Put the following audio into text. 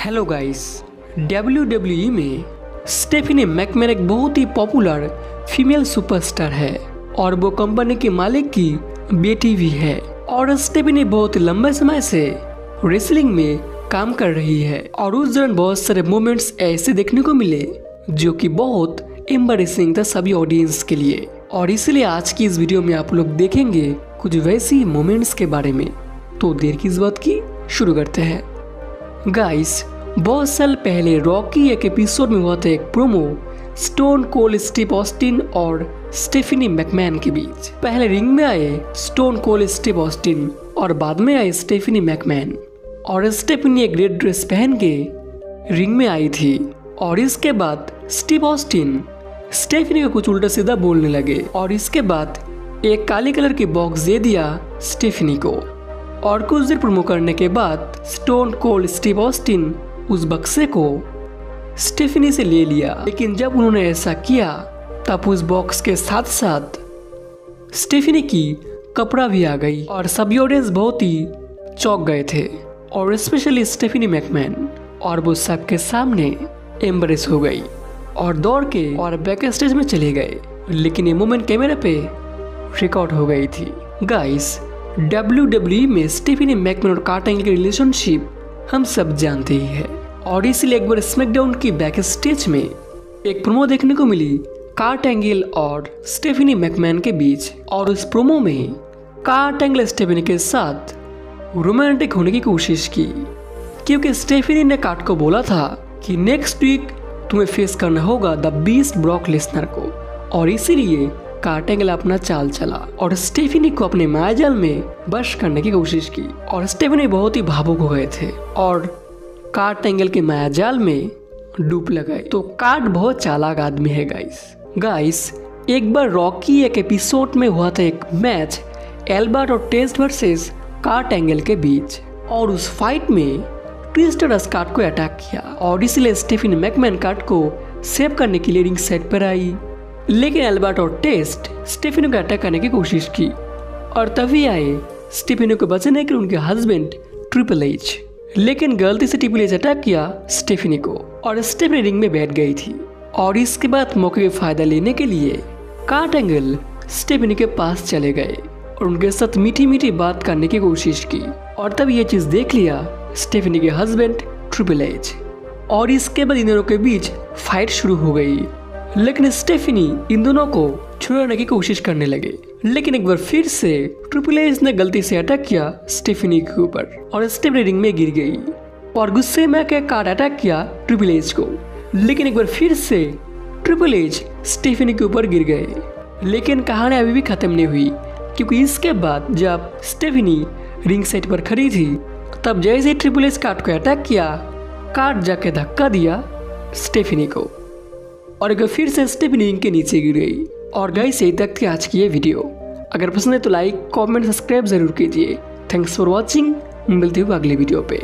Hello guys W में Stephanie McMahon एक बहुत ही पॉपुलर फीमेल सुपरस्टार है और वो कंपनी के मालिक की बेटी भी है। और स्टेफनी बहुत लंबे समय से रेसलिंग में काम कर रही है और उस दौरान बहुत सारे मोमेंट्स ऐसे देखने को मिले जो कि बहुत एम्बरेसिंग था सभी ऑडियंस के लिए। और इसलिए आज की इस वीडियो में आप लोग देखेंगे कुछ वैसी मोमेंट्स के बारे में। तो देर किस बात की शुरू करते हैं। गाइस बहुत साल पहले रॉकी एक एपिसोड में हुआ था एक promo Stone Cold Steve Austin और स्टेफनी मैकमैन के बीच। पहले रिंग में आए स्टोन कोल स्टीव ऑस्टिन और बाद में आए स्टेफनी मैकमैन और स्टेफनी एक रेड ड्रेस पहन के रिंग में आई थी। और इसके बाद स्टीव ऑस्टिन स्टेफनी को कुछ उल्टा सीधा बोलने लगे। और इसके बाद एक काले कलर की बॉक्स दे दिया स्टेफनी को। और कुछ देर प्रोमो करने के बाद स्टोन कोल्ड स्टीव ऑस्टिन उस बक्से को स्टेफनी से ले लिया। लेकिन जब उन्होंने ऐसा किया, तब उस बॉक्स के साथ साथ स्टेफनी की कपड़ा भी आ गई और सभी ऑडियंस बहुत ही चौंक गए थे। और स्पेशली स्टेफनी मैकमैन और वो सबके सामने एम्बरेस हो गई और दौड़ के और बैक स्टेज में चले गए। लेकिन ये मोमेंट कैमरे पे रिकॉर्ड हो गई थी। गाइस डब्ल्यूडब्ल्यूई में स्टीफनी मैकमैन और कार्टेंगल की रिलेशनशिप हम सब जानते ही है। और इसलिए एक बार स्मैकडाउन की बैक स्टेज में एक प्रोमो देखने को मिली कार्ट एंगल और स्टेफनी मैकमैन के बीच। और उस प्रोमो में कार्ट एंगल स्टेफनी के साथ रोमांटिक होने की कोशिश की। क्योंकि स्टेफनी ने कार्ट को बोला था कि नेक्स्ट वीक तुम्हें फेस करना होगा द बीस्ट ब्रॉक लिसनर को। और इसीलिए कार्टेंगल अपना चाल चला। और स्टेफनी को अपने मायाजाल में बश करने की कोशिश की। और स्टेफनी बहुत ही भावुक हो गए थे। और कार्टेंगल के मायाजाल में डूब लगाए। तो कार्ट बहुत चालाक आदमी है गाइस गाइस एक बार रॉकी एक एपिसोड में हुआ था एक मैच एल्बर्ट और टेस्ट वर्सेस कार्ट एंगल के बीच। और उस फाइट में ट्विस्टर स्कार्ट को अटैक किया। और इसलिए स्टेफिन मैकमैन कार्ट को सेव करने के लिए रिंग सेट पर आई। लेकिन एल्बर्ट और टेस्ट स्टेफिनो को अटैक करने की कोशिश की और तभी आए स्टेफिनो को बचाने के उनके हस्बैंड ट्रिपल एच लेकिन गलती से ट्रिपल एच अटैक किया स्टेफिनी को और स्टेफिनी रिंग में बैठ गई थी और इसके बाद मौके का फ़ायदा लेने के लिए कार्ट एंगल स्टेफिनी के पास चले गए और उनके साथ मीठी मीठी बात करने की कोशिश की और तब ये चीज़ देख लिया स्टेफनी के हस्बैंड ट्रिपल एच और इसके बाद इन दोनों के बीच फाइट शुरू हो गई। लेकिन स्टेफनी इन दोनों को छुड़ाने की कोशिश करने लगे। लेकिन एक बार फिर से ट्रिपल एच ने गलती से अटैक किया स्टेफनी के ऊपर और स्टेफनी रिंग में गिर गई और गुस्से में आके कार्ड अटैक किया ट्रिपल एच को। लेकिन एक बार फिर से ट्रिपल एच स्टेफनी के ऊपर गिर गए। लेकिन कहानी अभी भी खत्म नहीं हुई, क्योंकि इसके बाद जब स्टेफनी रिंग सेट पर खड़ी थी, तब जैसे ट्रिपल एस कार्ड को अटैक किया कार्ड जाके धक्का दिया स्टेफनी को। और एक फिर से स्टेफनी के नीचे गिर गई। और गई से तक थी आज की ये वीडियो अगर पसंद है तो लाइक कमेंट सब्सक्राइब ज़रूर कीजिए। थैंक्स फॉर वॉचिंग मिलती हूँ अगले वीडियो पे।